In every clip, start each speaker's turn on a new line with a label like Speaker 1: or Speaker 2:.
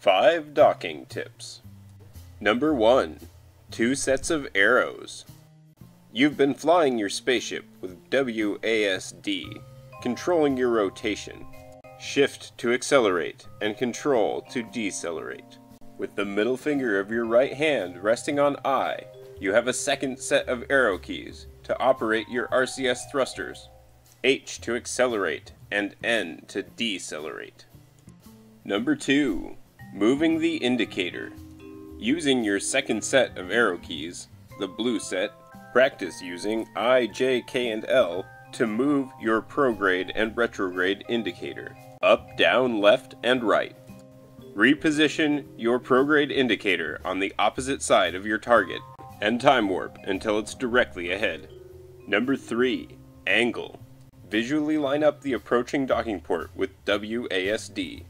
Speaker 1: 5 docking tips. Number 1. Two sets of arrows. You've been flying your spaceship with WASD, controlling your rotation. Shift to accelerate and Control to decelerate. With the middle finger of your right hand resting on I, you have a second set of arrow keys to operate your RCS thrusters. H to accelerate and N to decelerate. Number 2. Moving the indicator. Using your second set of arrow keys, the blue set, practice using I, J, K, and L to move your prograde and retrograde indicator, up, down, left, and right. Reposition your prograde indicator on the opposite side of your target and time warp until it's directly ahead. Number 3. Angle. Visually line up the approaching docking port with WASD.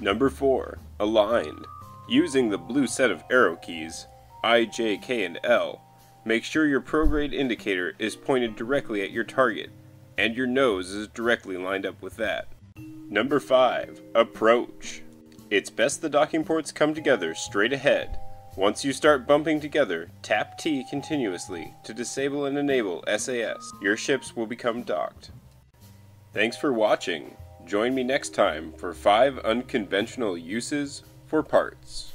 Speaker 1: Number 4. Aligned. Using the blue set of arrow keys, I, J, K, and L, make sure your prograde indicator is pointed directly at your target, and your nose is directly lined up with that. Number 5. Approach. It's best the docking ports come together straight ahead. Once you start bumping together, tap T continuously to disable and enable SAS. Your ships will become docked. Thanks for watching. Join me next time for 5 unconventional uses for parts.